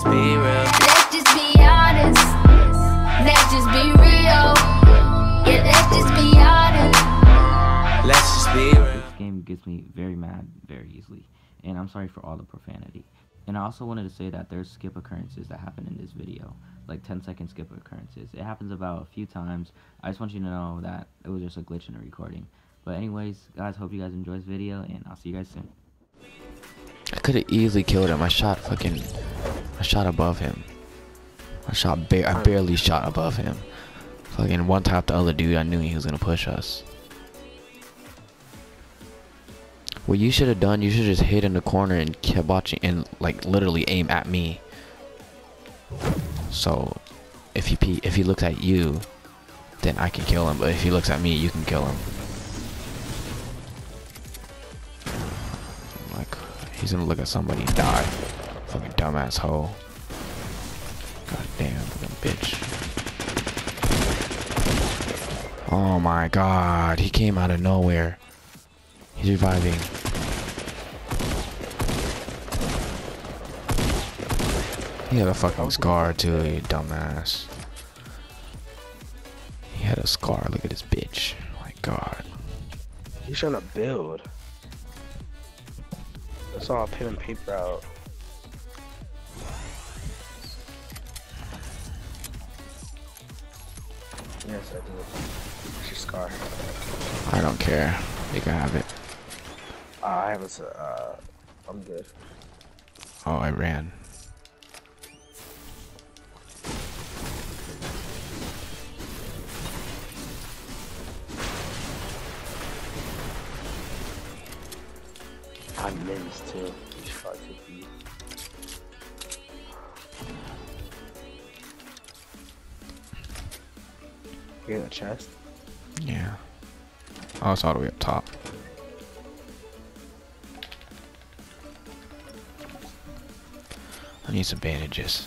just be real. Let's just be honest. Let's just be real. Yeah, let's just be honest. Let's just be real. This game gets me very mad very easily, and I'm sorry for all the profanity. And I also wanted to say that there's skip occurrences that happen in this video, like 10 second skip occurrences. It happens about a few times. I just want you to know that it was just a glitch in the recording. But anyways, guys, hope you guys enjoy this video, and I'll see you guys soon. I could have easily killed him. I shot fucking. I shot above him. I shot. Ba I barely shot above him. Fucking one tap the other dude. I knew he was gonna push us. What you should have done, you should just hid in the corner and kept watching and like literally aim at me. So, if he pe- if he looks at you, then I can kill him. But if he looks at me, you can kill him. Like he's gonna look at somebody and die. Fucking dumbass hole. God damn, fucking bitch. Oh my god, he came out of nowhere. He's reviving. He had a fucking scar too, you dumbass. He had a scar, look at this bitch. Oh my god. He's trying to build. I saw a pen and paper out. Yes, I do. It's your scar. I don't care. You can have it. Uh, I have a. Uh, I'm good. Oh, I ran. I'm mims too. He's far too In the chest? Yeah. Oh, it's all the way up top. I need some bandages.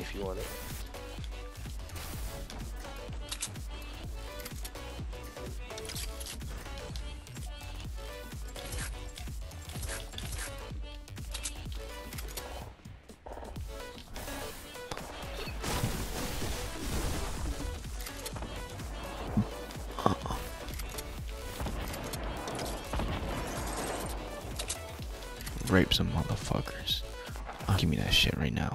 If you want it. Rape some motherfuckers. Give me that shit right now.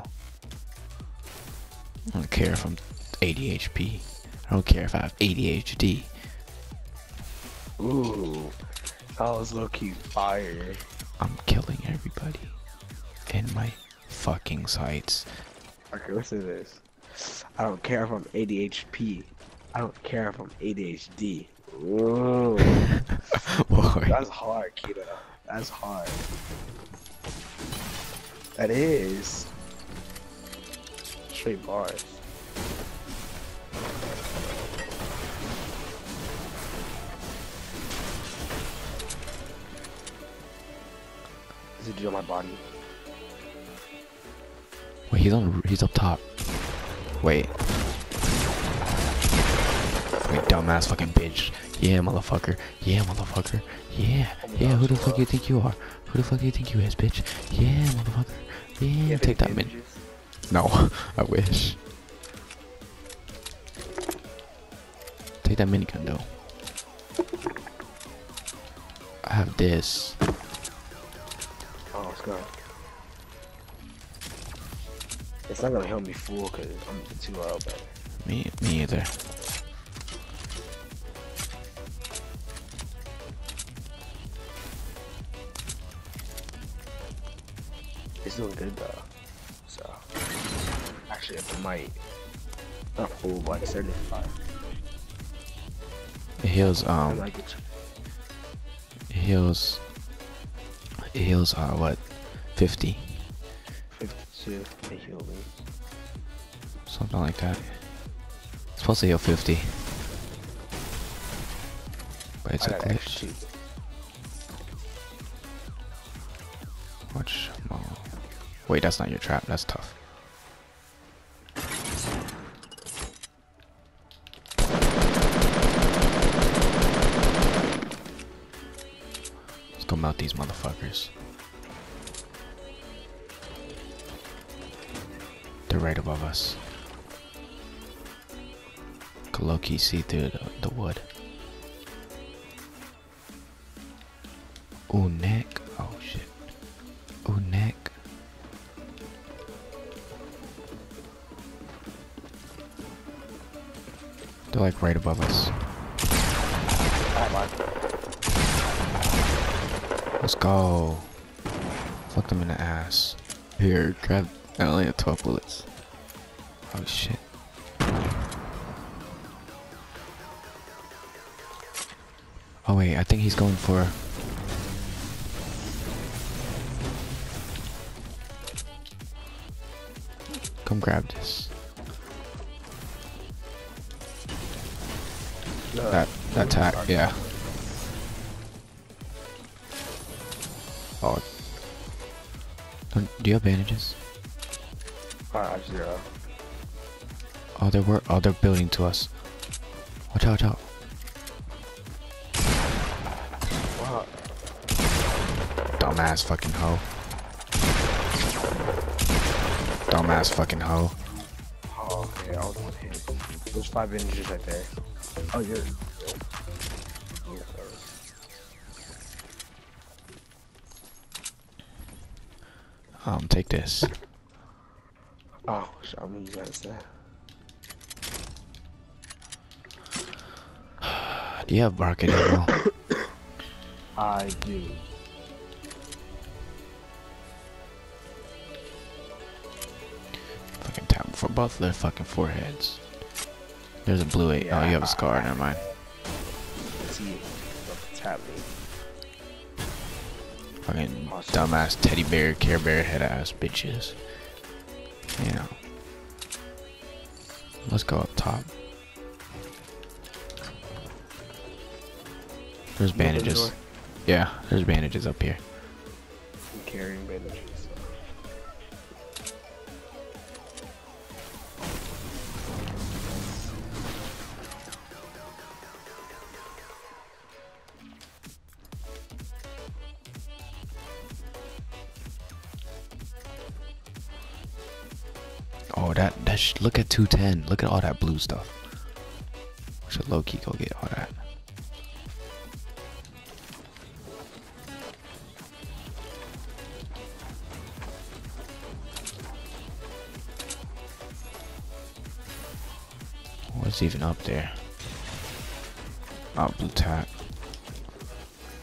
I don't care if I'm 80 HP. I don't care if I have ADHD. Ooh, that was low key fire. I'm killing everybody in my fucking sights. Okay, listen to this. I don't care if I'm ADHP. I don't care if I'm ADHD. Ooh, Boy, that's hard, Kita. That's hard. That is. Straight bars. On my body? wait, he's on. He's up top. Wait. Wait, dumbass fucking bitch. Yeah, motherfucker. Yeah, motherfucker. Yeah, yeah. Who the fuck do you think you are? Who the fuck you think you is, bitch? Yeah, motherfucker. Yeah, take that min. No, I wish. Take that minigun though. I have this. Go. It's not gonna help me full because I'm too low, but Me, me either. it's doing good though. So, actually, it might not full, but like 75. It heals. Um, it heals. It heals. Uh, what? Fifty, 52. Heal me. something like that. It's supposed to heal fifty, but it's I a glitch. Watch. Oh. Wait, that's not your trap. That's tough. Let's go melt these motherfuckers. Right above us. Low-key see through the, the wood. Ooh, neck. Oh, shit. Ooh, neck. They're like right above us. Let's go. Fuck them in the ass. Here, grab. I only have 12 bullets. Oh shit. Oh wait, I think he's going for. Come grab this. No, That that tack, yeah. Oh. Don't- Do you have bandages? Alright, I have uh, zero. Oh, they're wor- oh they're building to us. Watch out! Watch out! Wow. Dumbass fucking hoe. Dumbass fucking hoe. Oh, okay, I was one hit. There's five injuries right there. Oh, you're. Um, take this. oh, shit, I'm gonna use that Do you have market ammo? I do. fucking tap for both of their fucking foreheads. There's a blue eight. Oh, you have a scar. Never mind. Let's see. Tap me. Fucking Awesome. dumbass teddy bear, care bear head ass bitches. Yeah. Let's go up top. There's Open the bandages. Yeah, there's bandages up here. I'm carrying bandages. Oh, that that sh look at 210. Look at all that blue stuff. We should low key go get all that. What's even up there? Oh, blue tack.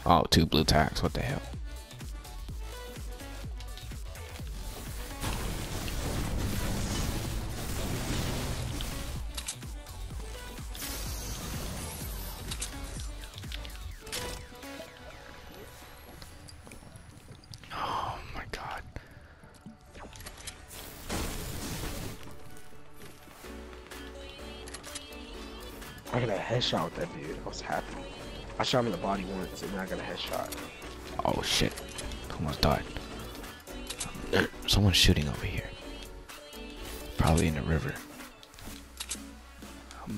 Oh, two blue tacks. What the hell? I got a headshot with that dude. I was happy. I shot him in the body once, and then I got a headshot. Oh shit. Almost died. Er, someone's shooting over here. Probably in the river.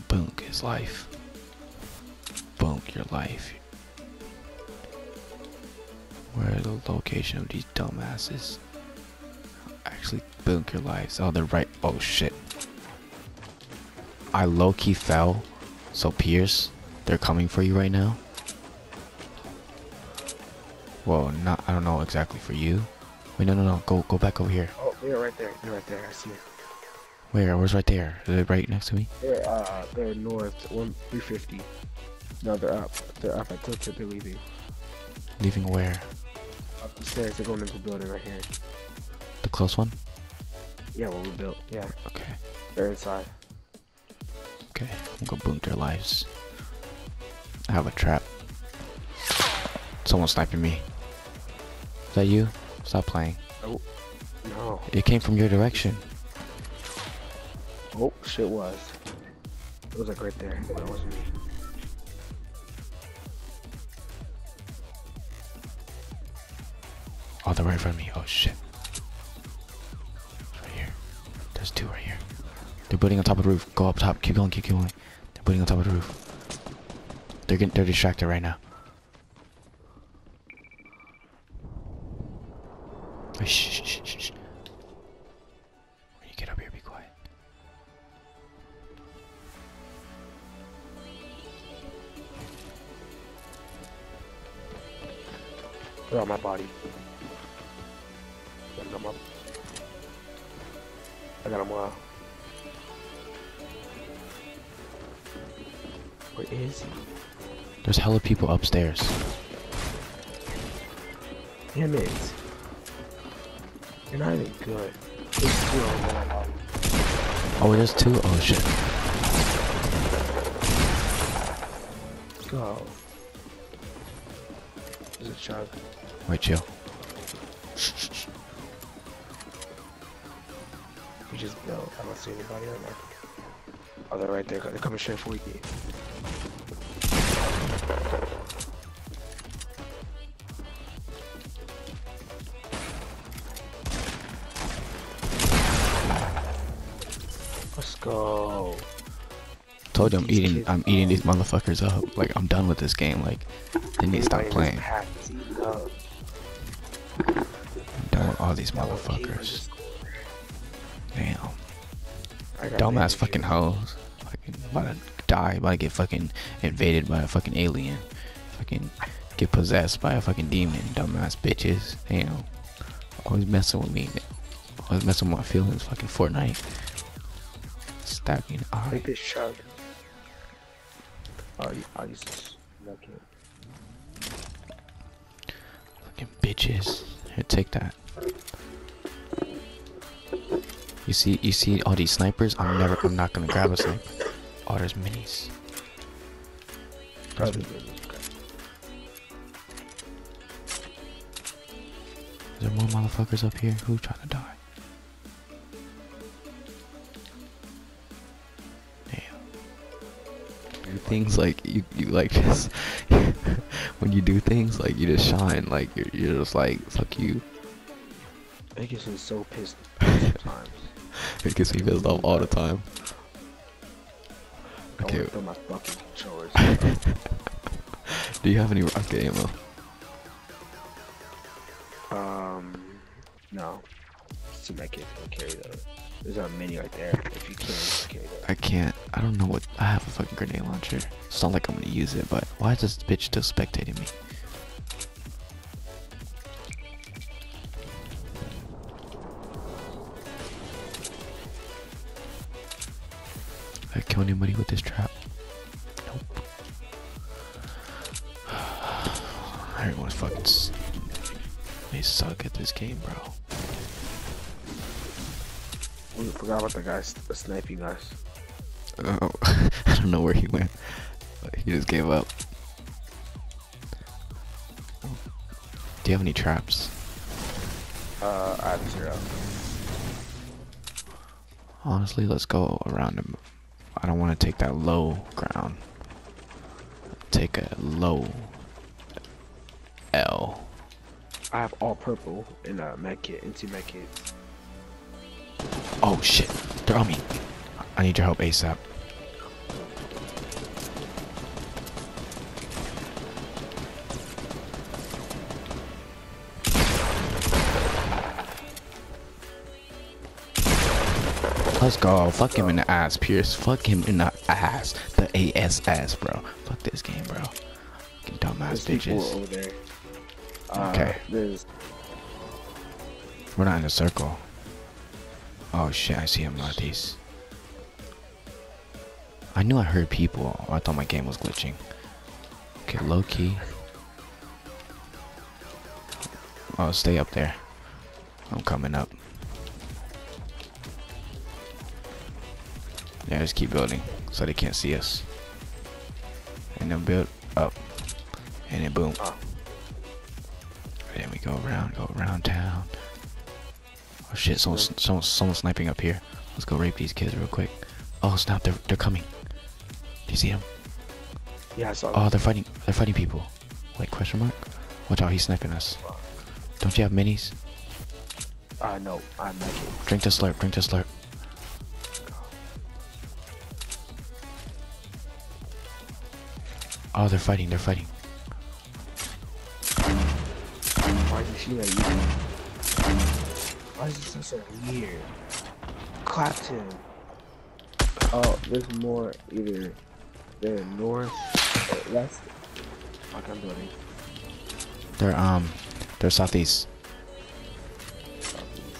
Boonk his life. Boonk your life. Where the location of these dumbasses? Actually, boonk your lives. Oh, they're right. Oh shit. I low key fell. So Pierce, they're coming for you right now. Well, not. I don't know exactly for you. Wait, no, no, no. Go, go back over here. Oh, they're right there. They're right there. I see it. Where? Where's right there? Are they right next to me? They're uh, they're north, one three fifty. No, they're up. They're up. I took it. They're leaving. Leaving where? Up the stairs. They're going into the building right here. The close one? Yeah, what we built. Yeah, Okay. they're inside. Okay. I'm gonna boom their lives. I have a trap. Someone's sniping me. Is that you? Stop playing. No. It came from your direction. Oh, shit was. It was like right there. That wasn't me. Oh, they're right in front of me. Oh shit. Building on top of the roof. Go up top. Keep going. Keep going. They're building on top of the roof. They're getting. They're distracted right now. Where is he? There's hella people upstairs. Damn it. You're not even good. Two of. Oh, there's two. Oh shit. Go. There's a chug. Wait, chill. You just no. I don't see anybody right. Oh, they're right there. They're coming straight for you. Let's go. Told you I'm These eating. I'm eating these motherfuckers up. Like I'm done with this game. Like they need to stop Everybody in this playing. pack is eating. I'm done with all these That one came motherfuckers. Damn. Dumbass fucking hoes. Fucking about to die. About to get fucking invaded by a fucking alien. Fucking get possessed by a fucking demon. Dumbass bitches. Damn. Always messing with me. Always messing with my feelings. Fucking Fortnite. Stab me in the eye. Take this chug. Oh, you- use Fucking bitches. Here, take that. You see, you see all these snipers. I'm never. I'm not gonna grab a sniper. Oh, there's minis. Probably good. Is there more motherfuckers up here? Who's trying to die? Things like you, you like just when you do things like you just shine. Like you're, you're just like fuck you. It gets me so pissed sometimes. It gets me pissed off all the time. Okay. throw my fucking controllers. Do you have any rocket ammo? um, no. See my kids can carry those. There's a mini right there. If you can, carry those. I can't. I don't know what. I have a fucking grenade launcher. It's not like I'm gonna use it, but why is this bitch still spectating me? I kill anybody with this trap? Nope. Everyone's fucking. They suck at this game, bro. We forgot about the guy sniping us. Oh, I don't know where he went. He just gave up. Do you have any traps? Uh, I have zero. Honestly, let's go around him. I don't want to take that low ground. Take a low L. I have all purple in a med kit, into med kit. Oh shit, they're on me. I need your help ASAP. Let's go. Fuck him in the ass, Pierce. Fuck him in the ass. The ASS, bro. Fuck this game, bro. Fucking dumbass bitches. Uh, Okay. There's We're not in a circle. Oh shit, I see him northeast. I knew I heard people. Oh, I thought my game was glitching. Okay, low key. Oh, stay up there. I'm coming up. Yeah, just keep building so they can't see us. And then build up. And then boom. Oh. And then we go around, go around town. Oh shit, someone's, someone's, someone's sniping up here. Let's go rape these kids real quick. Oh snap, they're, they're coming. Do you see them? yeah, I saw. Oh, they're fighting, they're fighting people. Wait, question mark? Watch out, he's sniping us. Don't you have minis? Uh, no, I'm not kidding. Drink the slurp, drink the slurp. Oh, they're fighting, they're fighting. Why is he shooting at you? Why is this so weird? Clapped him. Oh, there's more either the north or west. Fuck, I'm building. They're, um, they're southeast. Southeast.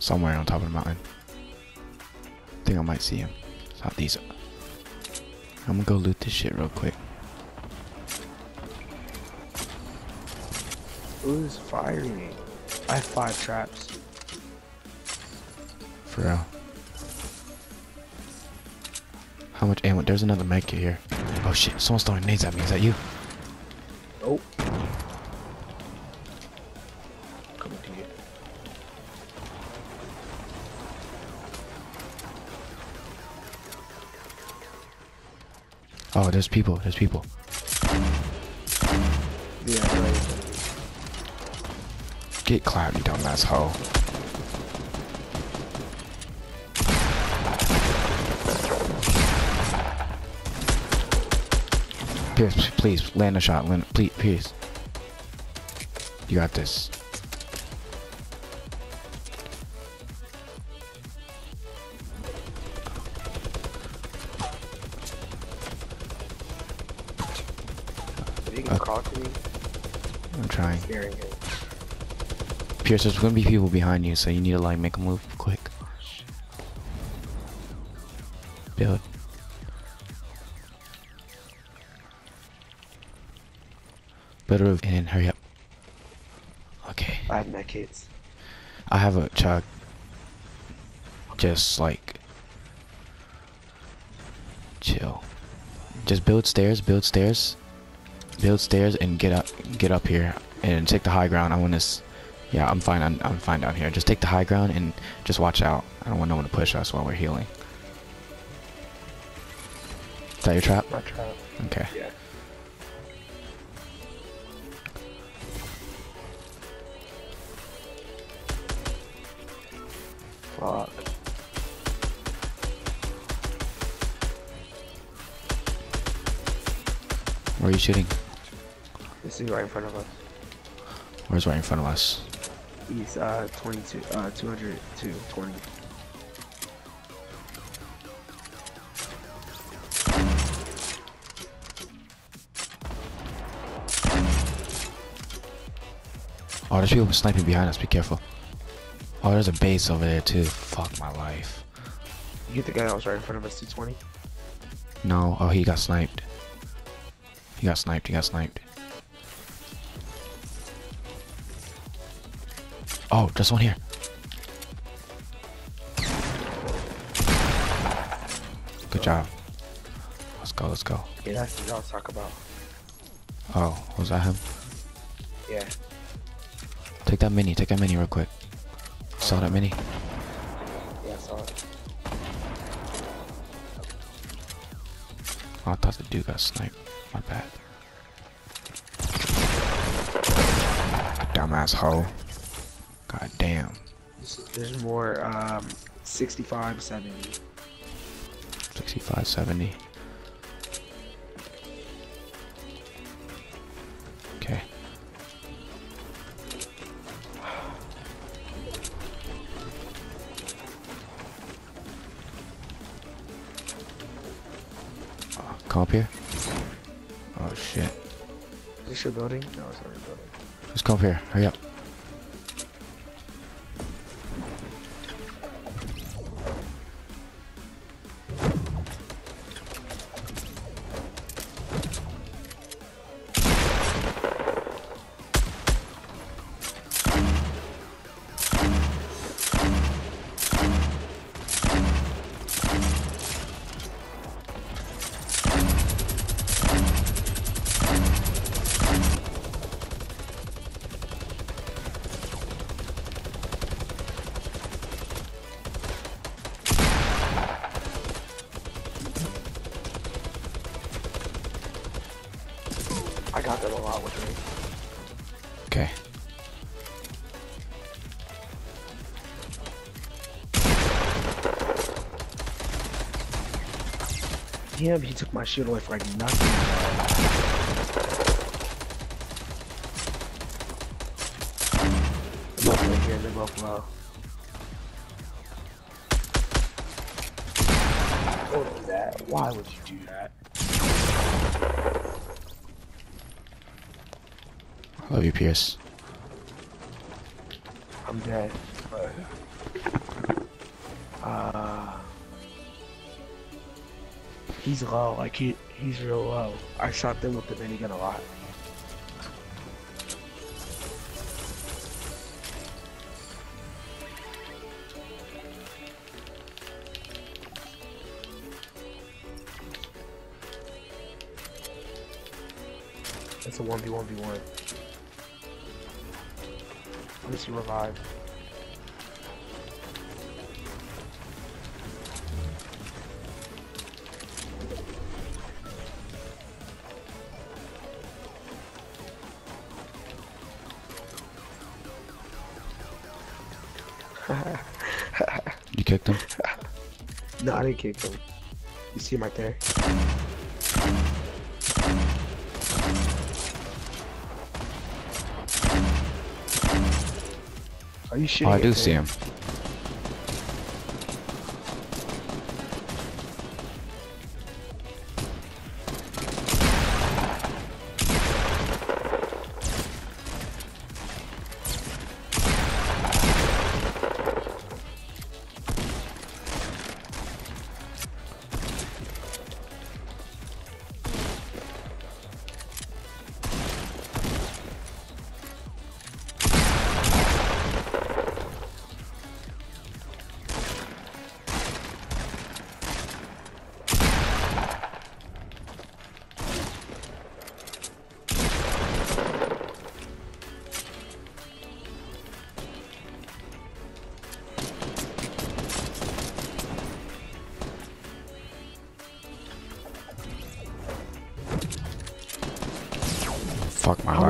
Somewhere on top of the mountain. I think I might see him. Southeast. I'm gonna go loot this shit real quick. Who's firing? me? I have five traps. For real. How much ammo? There's another med kit here. Oh shit, someone's throwing nades at me. Is that you? Oh. Coming to you. Oh, there's people. There's people. Yeah, right. Get clapped, you dumbass hoe. Pierce, please land a shot. Land, please, Pierce. You got this. You can Uh, to me, I'm trying. Pierce, there's gonna be people behind you, so you need to like make a move quick. Build. Build a roof and hurry up. Okay. I have med kits. I have a chug. Just like chill. Just build stairs, build stairs, build stairs, and get up, get up here, and take the high ground. I want this. Yeah, I'm fine. I'm, I'm fine down here. Just take the high ground and just watch out. I don't want no one to push us while we're healing. Is that your trap? My trap. Okay. Yeah. Fuck. Where are you shooting? This is right in front of us. Where's right in front of us? He's uh 22, uh 202, 20. Oh, there's people sniping behind us. Be careful. Oh, there's a base over there too. Fuck my life. You get the guy that was right in front of us, 220? No. Oh, he got sniped. He got sniped. He got sniped. Oh, just one here. Good job. Let's go. Let's go. Yeah, that's what I was talking about. Oh, was that him? Yeah. Take that mini. Take that mini real quick. Saw that mini. Yeah, I saw it. Oh, I thought the dude got sniped. My bad. Dumbass hoe. God damn. There's, more, um, 65, 70. 65, 70. Okay. Come up here. Oh shit. Is this your building? No, it's not your building. Just come up here. Hurry up. Got them a lot with me. Okay. Damn, he took my shield away for like nothing. They're both right here, they're both. Don't do that. Why would you do that? UPS. I'm dead. Uh, he's low. Like he, he's real low. I shot them with the minigun a lot. It's a 1v1v1 revive. you kicked him? no, I didn't kick him. You see him right there. Are you shitting Oh, I do see him.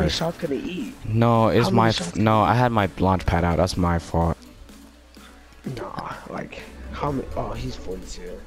Many shots eat? No, it's my f- no. I had my launch pad out. That's my fault. Nah, like, how many? Oh, he's 42.